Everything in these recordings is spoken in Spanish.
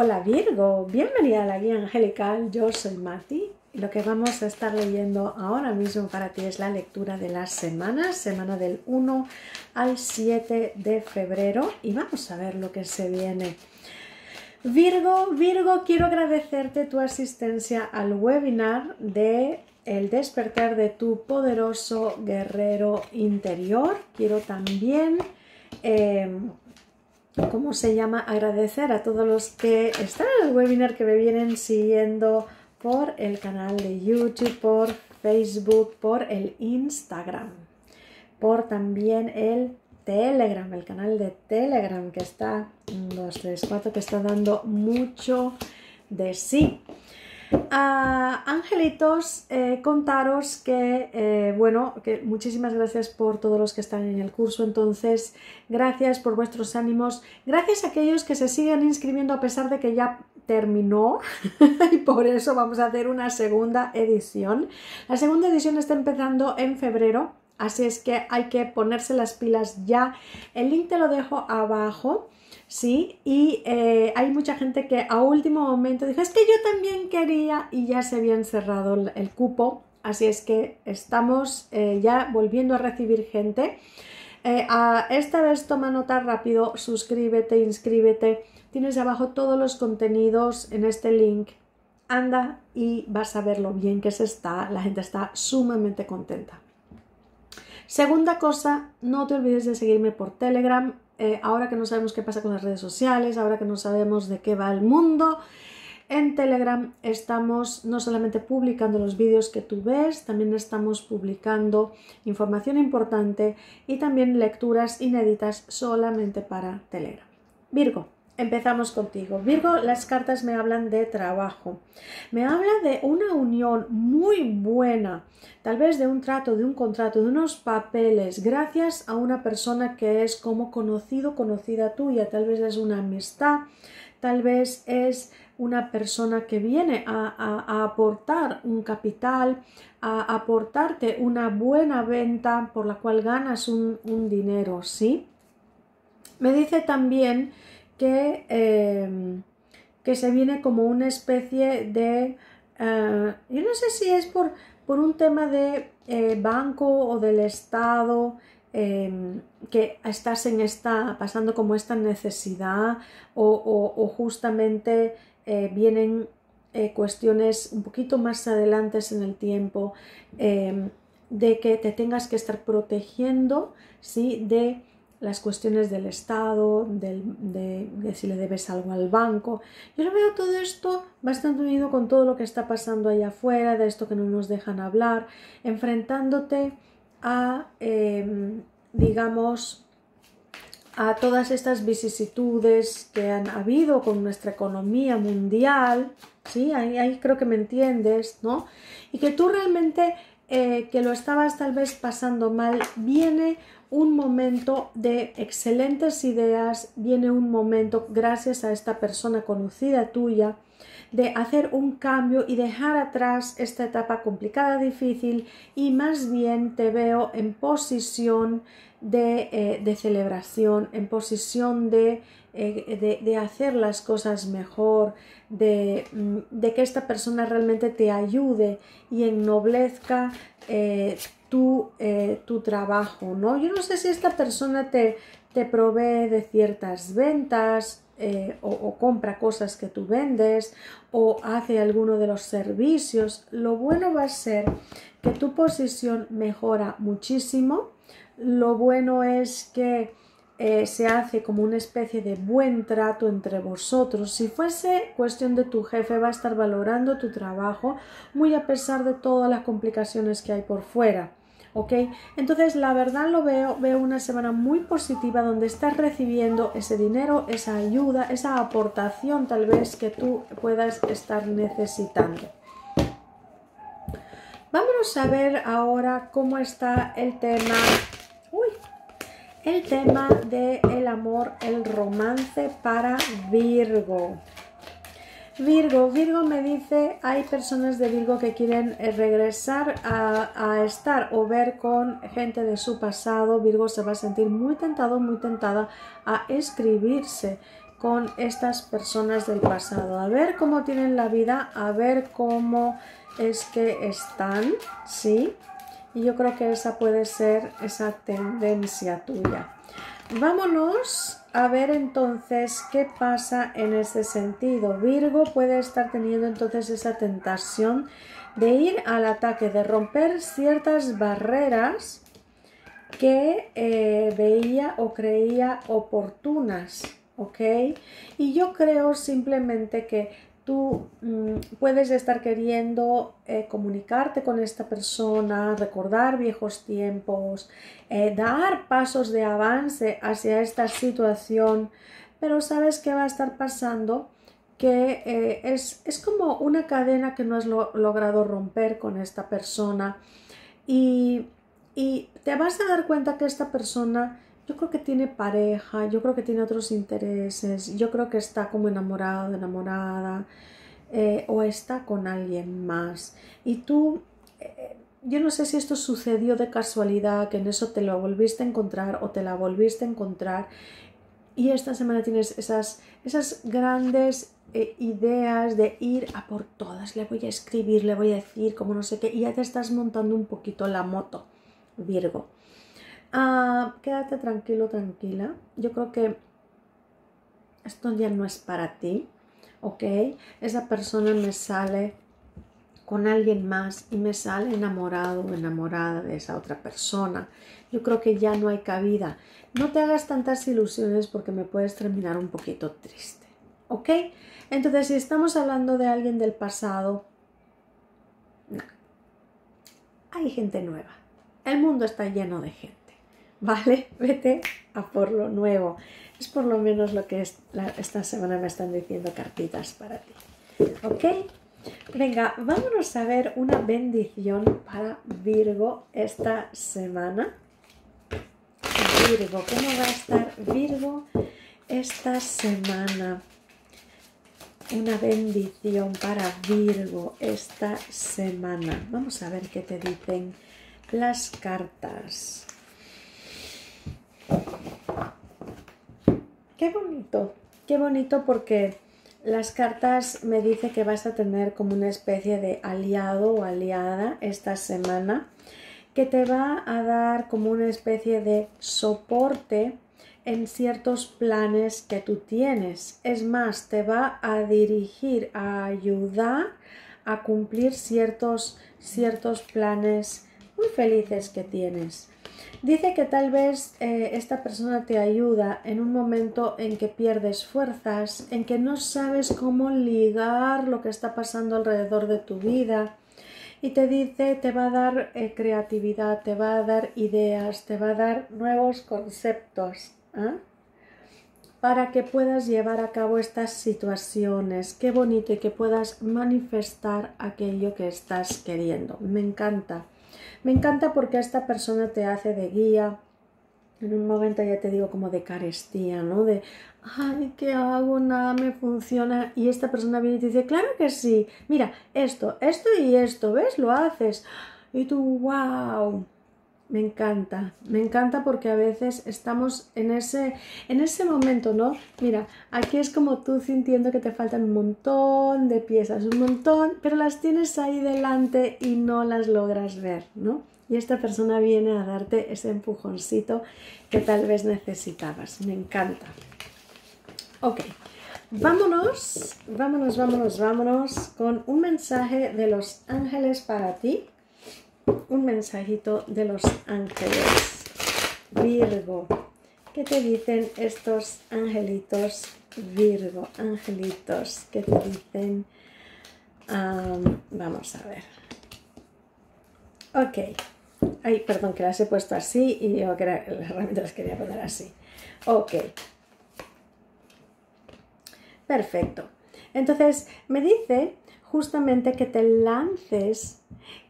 Hola Virgo, bienvenida a la guía angelical, yo soy Mati y lo que vamos a estar leyendo ahora mismo para ti es la lectura de las semanas, semana del 1 al 7 de febrero y vamos a ver lo que se viene. Virgo, Virgo, quiero agradecerte tu asistencia al webinar de el despertar de tu poderoso guerrero interior. Quiero también eh, ¿cómo se llama? Agradecer a todos los que están en el webinar, que me vienen siguiendo por el canal de YouTube, por Facebook, por el Instagram, por también el Telegram, el canal de Telegram que está, 2, 3, 4, que está dando mucho de sí. Ah, angelitos, eh, contaros que, eh, bueno, que muchísimas gracias por todos los que están en el curso, entonces, gracias por vuestros ánimos, gracias a aquellos que se siguen inscribiendo a pesar de que ya terminó y por eso vamos a hacer una segunda edición. La segunda edición está empezando en febrero, así es que hay que ponerse las pilas ya. El link te lo dejo abajo. ¿Sí? Y eh, hay mucha gente que a último momento dijo, es que yo también quería y ya se había cerrado el, cupo, así es que estamos eh, ya volviendo a recibir gente. Eh, a esta vez toma nota rápido, suscríbete, inscríbete, tienes abajo todos los contenidos en este link. Anda y vas a ver lo bien que se está, la gente está sumamente contenta. Segunda cosa, no te olvides de seguirme por Telegram, eh, ahora que no sabemos qué pasa con las redes sociales, ahora que no sabemos de qué va el mundo, en Telegram estamos no solamente publicando los vídeos que tú ves, también estamos publicando información importante y también lecturas inéditas solamente para Telegram. Virgo, Empezamos contigo. Virgo, las cartas me hablan de trabajo. Me habla de una unión muy buena, tal vez de un trato, de un contrato, de unos papeles, gracias a una persona que es como conocido, conocida tuya. Tal vez es una amistad, tal vez es una persona que viene a, aportar un capital, a aportarte una buena venta por la cual ganas un, un dinero, ¿sí? Me dice también que, em, que se viene como una especie de... Eh, yo no sé si es por, por un tema de eh, banco o del Estado em, que estás en esta, pasando como esta necesidad o, justamente eh, vienen cuestiones un poquito más adelantes en el tiempo em, de que te tengas que estar protegiendo ¿sí? de las cuestiones del Estado, de, si le debes algo al banco. Yo lo veo todo esto bastante unido con todo lo que está pasando allá afuera, de esto que no nos dejan hablar, enfrentándote a, em, digamos, a todas estas vicisitudes que han habido con nuestra economía mundial, ¿sí? Ahí, ahí creo que me entiendes, ¿no? Y que tú realmente, eh, que lo estabas tal vez pasando mal, viene un momento de excelentes ideas, viene un momento, gracias a esta persona conocida tuya, de hacer un cambio y dejar atrás esta etapa complicada, difícil y más bien te veo en posición de, eh, celebración, en posición eh, de, de, hacer las cosas mejor, de, mm, de, que esta persona realmente te ayude y ennoblezca eh, tu, eh, tu trabajo, ¿no? Yo no sé si esta persona te, te provee de ciertas ventas eh, o, compra cosas que tú vendes o hace alguno de los servicios. Lo bueno va a ser que tu posición mejora muchísimo. Lo bueno es que eh, se hace como una especie de buen trato entre vosotros. Si fuese cuestión de tu jefe, va a estar valorando tu trabajo muy a pesar de todas las complicaciones que hay por fuera. ¿ok? Entonces, la verdad lo veo, veo una semana muy positiva donde estás recibiendo ese dinero, esa ayuda, esa aportación tal vez que tú puedas estar necesitando. Vámonos a ver ahora cómo está el tema, el tema del el amor, el romance para Virgo. Virgo, Virgo me dice, hay personas de Virgo que quieren eh, regresar a, estar o ver con gente de su pasado. Virgo se va a sentir muy tentado, muy tentada a escribirse con estas personas del pasado, a ver cómo tienen la vida, a ver cómo es que están, ¿sí? Y yo creo que esa puede ser esa tendencia tuya. Vámonos a ver entonces qué pasa en ese sentido. Virgo puede estar teniendo entonces esa tentación de ir al ataque, de romper ciertas barreras que eh, veía o creía oportunas, ¿ok? Y yo creo simplemente que tú mm, puedes estar queriendo eh, comunicarte con esta persona, recordar viejos tiempos, eh, dar pasos de avance hacia esta situación, pero sabes qué va a estar pasando que eh, es, como una cadena que no has logrado romper con esta persona. Y, y te vas a dar cuenta que esta persona yo creo que tiene pareja, yo creo que tiene otros intereses, yo creo que está como enamorado, enamorada, eh, o está con alguien más. Y tú, eh, yo no sé si esto sucedió de casualidad, que en eso te lo volviste a encontrar o te la volviste a encontrar. Y esta semana tienes esas, esas grandes eh, ideas de ir a por todas. Le voy a escribir, le voy a decir, como no sé qué. Y ya te estás montando un poquito la moto, Virgo. Ah, quédate tranquilo, tranquila. Yo creo que esto ya no es para ti, ¿ok? Esa persona me sale con alguien más y me sale enamorado o enamorada de esa otra persona. Yo creo que ya no hay cabida. No te hagas tantas ilusiones porque me puedes terminar un poquito triste, ¿ok? Entonces, si estamos hablando de alguien del pasado, no. Hay gente nueva. El mundo está lleno de gente. ¿Vale? Vete a por lo nuevo. Es por lo menos lo que esta semana me están diciendo cartitas para ti. ¿Ok? Venga, vámonos a ver una bendición para Virgo esta semana. Virgo, ¿cómo va a estar Virgo esta semana? Una bendición para Virgo esta semana. Vamos a ver qué te dicen las cartas. Qué bonito, qué bonito porque las cartas me dicen que vas a tener como una especie de aliado o aliada esta semana que te va a dar como una especie de soporte en ciertos planes que tú tienes. Es más, te va a dirigir, a ayudar a cumplir ciertos, ciertos planes muy felices que tienes. Dice que tal vez eh, esta persona te ayuda en un momento en que pierdes fuerzas, en que no sabes cómo ligar lo que está pasando alrededor de tu vida. Y te dice, te va a dar eh, creatividad, te va a dar ideas, te va a dar nuevos conceptos ¿ah? para que puedas llevar a cabo estas situaciones. Qué bonito y que puedas manifestar aquello que estás queriendo. Me encanta. Me encanta porque esta persona te hace de guía, en un momento ya te digo como de carestía, ¿no? De, ay, ¿qué hago? Nada me funciona. Y esta persona viene y te dice, claro que sí, mira, esto, esto y esto, ¿ves? Lo haces. Y tú, wow, me encanta, me encanta porque a veces estamos en ese, en ese momento, ¿no? Mira, aquí es como tú sintiendo que te faltan un montón de piezas, un montón, pero las tienes ahí delante y no las logras ver, ¿no? Y esta persona viene a darte ese empujoncito que tal vez necesitabas. Me encanta. Ok, vámonos, vámonos, vámonos, vámonos con un mensaje de los ángeles para ti un mensajito de los ángeles. Virgo, ¿qué te dicen estos angelitos? Virgo, angelitos, ¿qué te dicen? vamos a ver. Ok. Ay, perdón, que las he puesto así y yo que las herramientas las quería poner así. Ok. Perfecto. Entonces, me dice justamente que te lances,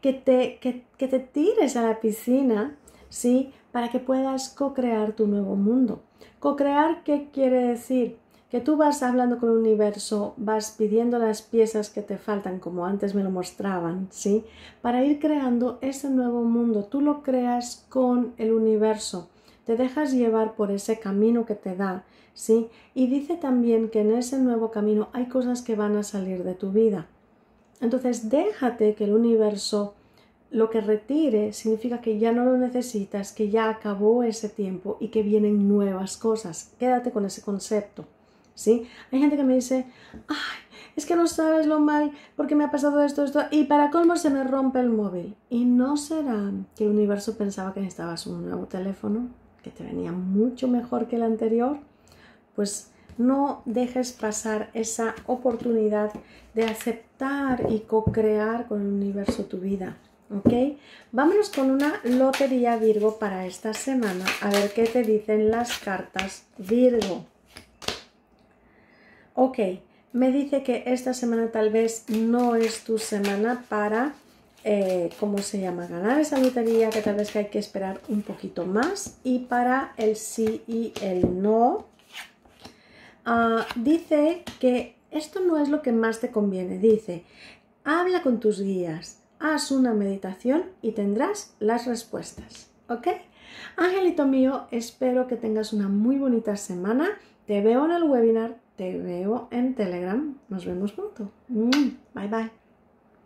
que te, que, te tires a la piscina, ¿sí? Para que puedas co-crear tu nuevo mundo. Co-crear, ¿qué quiere decir? Que tú vas hablando con el universo, vas pidiendo las piezas que te faltan, como antes me lo mostraban, ¿sí? Para ir creando ese nuevo mundo. Tú lo creas con el universo. Te dejas llevar por ese camino que te da ¿sí? Y dice también que en ese nuevo camino hay cosas que van a salir de tu vida. Entonces déjate que el universo lo que retire significa que ya no lo necesitas, que ya acabó ese tiempo y que vienen nuevas cosas. Quédate con ese concepto, ¿sí? Hay gente que me dice, ay, es que no sabes lo mal porque me ha pasado esto, esto, y para colmo se me rompe el móvil. ¿Y no será que el universo pensaba que necesitabas un nuevo teléfono, que te venía mucho mejor que el anterior? Pues no dejes pasar esa oportunidad de aceptar y co-crear con el universo tu vida. ¿Ok? Vámonos con una lotería Virgo para esta semana. A ver qué te dicen las cartas Virgo. Ok, me dice que esta semana tal vez no es tu semana para, eh, ¿cómo se llama? Ganar esa lotería, que tal vez que hay que esperar un poquito más. Y para el sí y el no, ah, dice que esto no es lo que más te conviene. Dice, habla con tus guías, haz una meditación y tendrás las respuestas. ¿Ok? Angelito mío, espero que tengas una muy bonita semana. Te veo en el webinar, te veo en Telegram. Nos vemos pronto. Mm, bye bye.